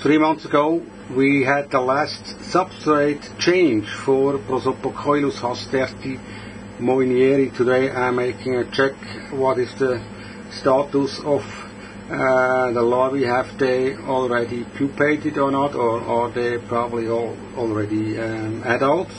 three months ago we had the last substrate change for Prosopocoilus hasterti moinieri. Today I'm making a check what is the status of uh, the larvae. Have they already pupated or not, or are they probably all already um, adults?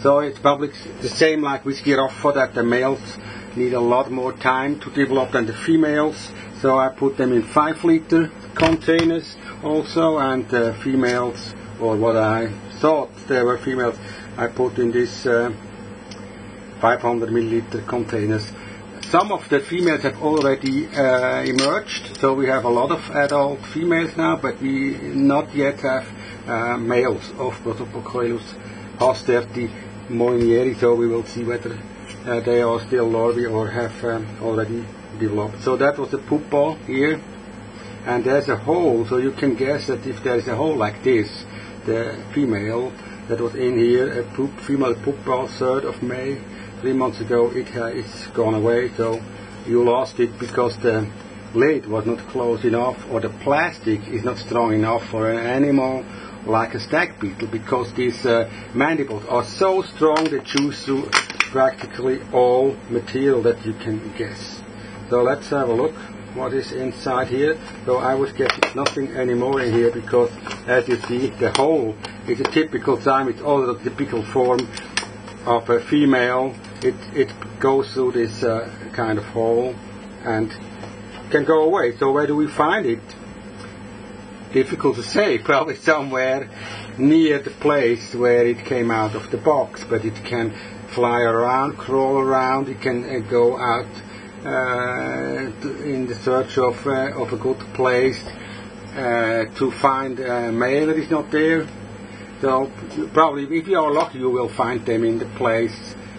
So it's probably the same like with Giraffa that the males need a lot more time to develop than the females. So I put them in 5 liter containers also and the females or what I thought they were females I put in this uh, 500 milliliter containers. Some of the females have already uh, emerged, so we have a lot of adult females now, but we not yet have uh, males of Prosopocoilus hasterti moinieri, so we will see whether uh, they are still larvae or have um, already developed. So that was the pupa here, and there's a hole, so you can guess that if there's a hole like this, the female that was in here, a poop, female pupa, 3rd of May, three months ago, it uh, it's gone away, so you lost it because the lid was not close enough or the plastic is not strong enough for an animal like a stag beetle because these uh, mandibles are so strong they chew through practically all material that you can guess. So let's have a look what is inside here. So I was guessing nothing anymore in here because as you see the hole is a typical sign, it's also the typical form of a female. It, it goes through this uh, kind of hole and can go away. So where do we find it? difficult to say, probably somewhere near the place where it came out of the box, but it can fly around, crawl around, it can uh, go out in the search of, uh, of a good place uh, to find male that is not there. So probably if you are lucky you will find them in the place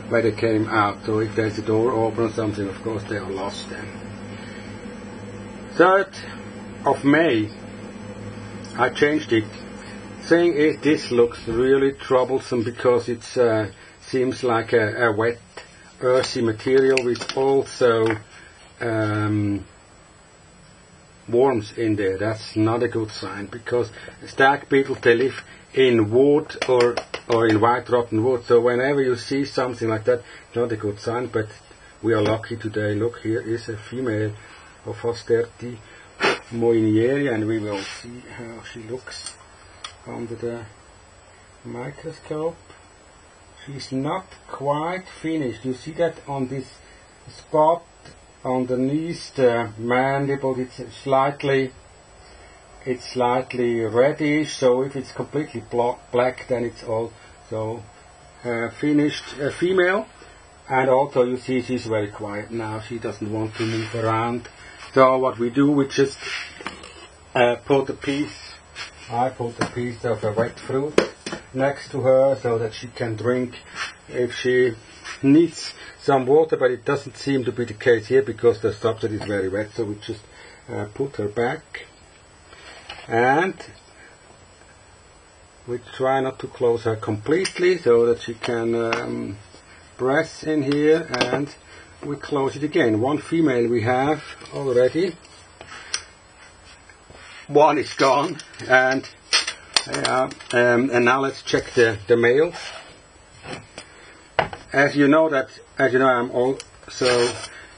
where they came out. So if there's a door open or something, of course they are lost then. 3rd of May I changed it. Thing is, this looks really troublesome because it uh, seems like a, a, wet, earthy material with also um, worms in there. That's not a good sign because stag beetles they live in wood or or in white rotten wood. So whenever you see something like that, not a good sign. But we are lucky today. Look, here is a female of Hasterti Moinieri and we will see how she looks under the microscope. She's not quite finished. You see that on this spot underneath the mandible it's slightly it's slightly reddish so if it's completely black then it's also uh, finished uh, female. And also you see she's very quiet now. She doesn't want to move around. So what we do, we just uh, put a piece, I put a piece of a wet fruit next to her so that she can drink if she needs some water, but it doesn't seem to be the case here because the substrate is very wet, so we just uh, put her back and we try not to close her completely so that she can um, press in here and we close it again. One female we have already. One is gone, and um, and now let's check the the male. As you know that, as you know, I'm also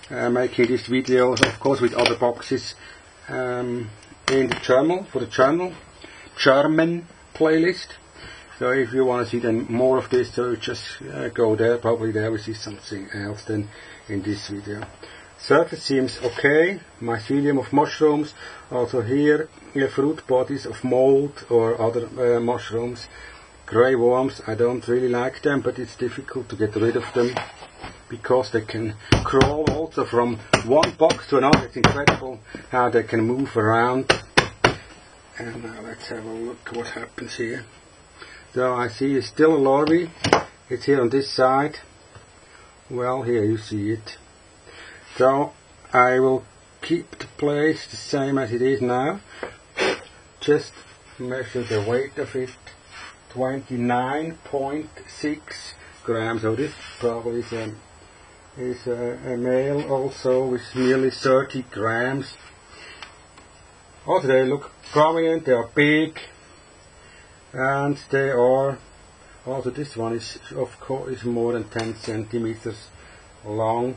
uh, making this video, of course, with other boxes um, in the journal for the channel German playlist. So if you want to see then more of this, so just uh, go there. Probably there we see something else then in this video. Surface seems okay, mycelium of mushrooms, also here fruit bodies of mold or other uh, mushrooms. Grey worms, I don't really like them, but it's difficult to get rid of them because they can crawl also from one box to another. It's incredible how they can move around. And now let's have a look what happens here. So I see it's still a larvae. It's here on this side well here you see it so I will keep the place the same as it is now. Just measure the weight of it. 29.6 grams. So this probably is a, is a, a male also with nearly 30 grams. Also they look prominent, they are big, and they are, also this one is of course is more than 10 centimeters long.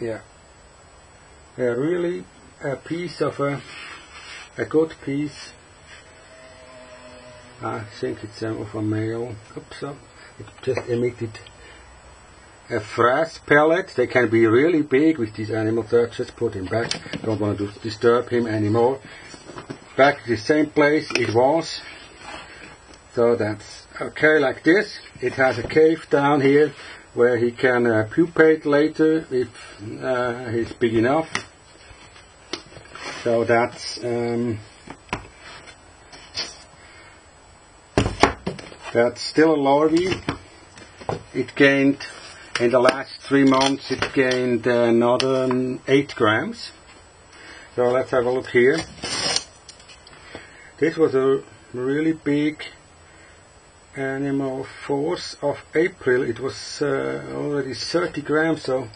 Yeah. A really a piece of a, a good piece. I think it's um, of a male. Oops, uh, it just emitted a frass pellet. They can be really big with these animals. So just put him back. Don't want to disturb him anymore. Back to the same place it was. So that's okay like this. It has a cave down here where he can uh, pupate later if uh, he's big enough. So that's um, that's still a larvae. It gained in the last three months. It gained another eight grams. So let's have a look here. This was a really big animal force of April. It was uh, already 30 grams. So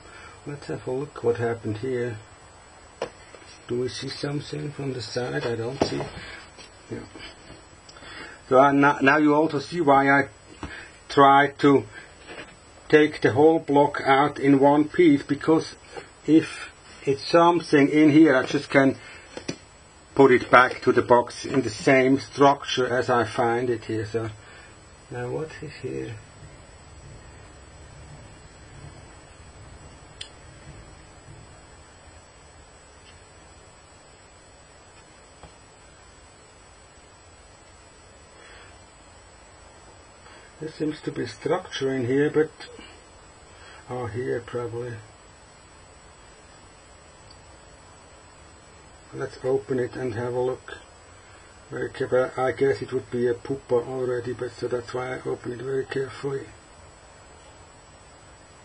let's have a look what happened here. Do we see something from the side? I don't see. Yeah. So uh, now, now you also see why I try to take the whole block out in one piece because if it's something in here I just can put it back to the box in the same structure as I find it here. So now what is here? There seems to be structure in here, but oh, here probably. Let's open it and have a look. I guess it would be a pupa already, but so that's why I open it very carefully.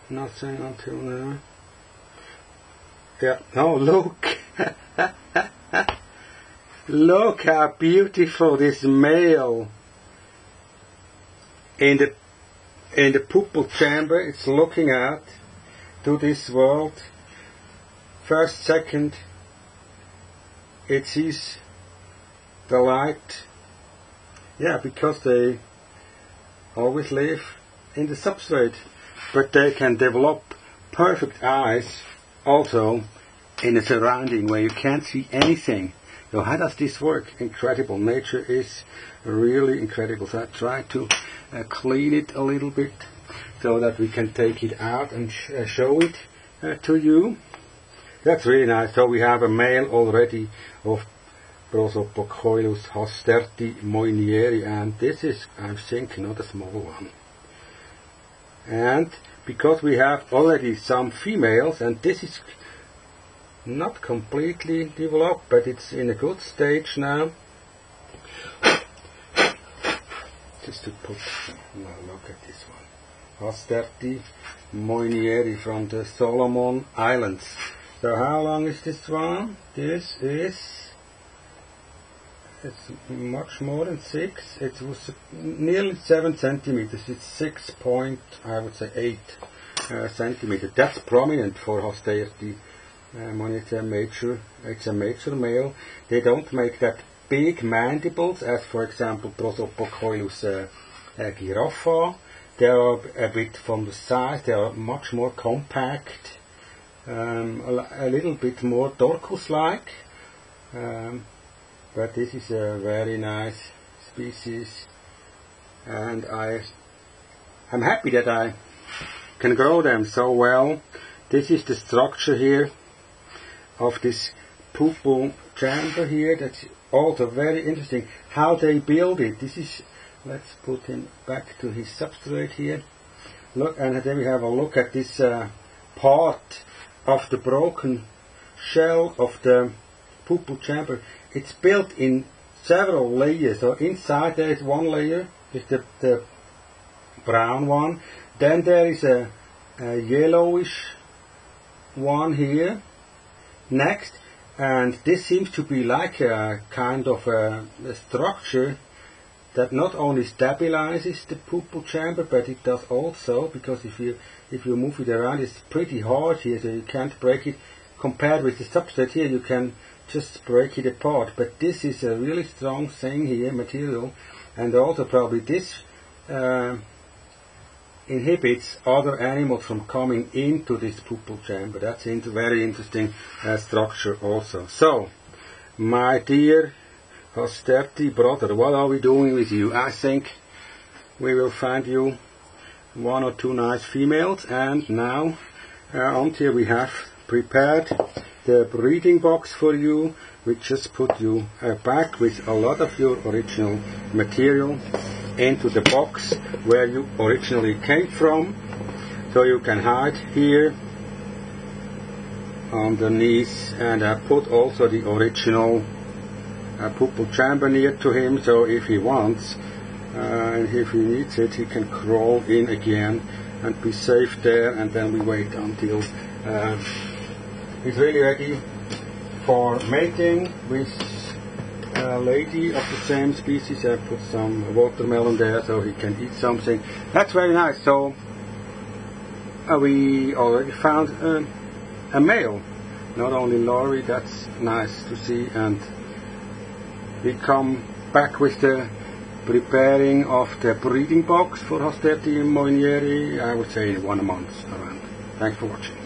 Nothing until now. Yeah. Oh, look! look how beautiful this male in the in the pupal chamber it's looking out to this world first second it sees the light yeah because they always live in the substrate but they can develop perfect eyes also in a surrounding where you can't see anything. So how does this work? Incredible. Nature is really incredible. So I try to uh, clean it a little bit so that we can take it out and sh uh, show it uh, to you. That's really nice. So we have a male already of Prosopocoilus hasterti moinieri and this is, I think, not a small one. And because we have already some females and this is not completely developed but it's in a good stage now just to put now look at this one. Hasterti Moinieri from the Solomon Islands. So how long is this one? This is it's much more than six. It was nearly seven centimeters. It's six point I would say eight uh, centimeters. That's prominent for Hasterti. Um, when it's a major, it's a major male. They don't make that big mandibles, as for example Prosopocoilus uh, uh, giraffa. They are a bit from the size, they are much more compact, um, a, a, little bit more Dorcus-like. Um, but this is a very nice species and I am happy that I can grow them so well. This is the structure here of this pupal chamber here that's also very interesting how they build it. This is, let's put him back to his substrate here. Look, and then we have a look at this uh, part of the broken shell of the pupal chamber. It's built in several layers. So inside there is one layer, is the, the brown one. Then there is a, a yellowish one here. Next, and this seems to be like a kind of a, a structure that not only stabilizes the pupal chamber, but it does also, because if you if you move it around, it's pretty hard here, so you can't break it. Compared with the substrate here, you can just break it apart. But this is a really strong thing here, material, and also probably this uh, inhibits other animals from coming into this pupal chamber. That's a very interesting uh, structure also. So, my dear Hasterti brother, what are we doing with you? I think we will find you one or two nice females and now uh, here we have prepared the breeding box for you. We just put you uh, back with a lot of your original material into the box where you originally came from. So you can hide here underneath and I put also the original uh, pupal chamber near to him. So if he wants uh, and if he needs it he can crawl in again and be safe there and then we wait until uh, really ready for mating with a lady of the same species. I put some watermelon there so he can eat something. That's very nice. So uh, we already found uh, a male, not only Lori, that's nice to see and we come back with the preparing of the breeding box for Hasterti Moinieri, I would say one month around. Thanks for watching.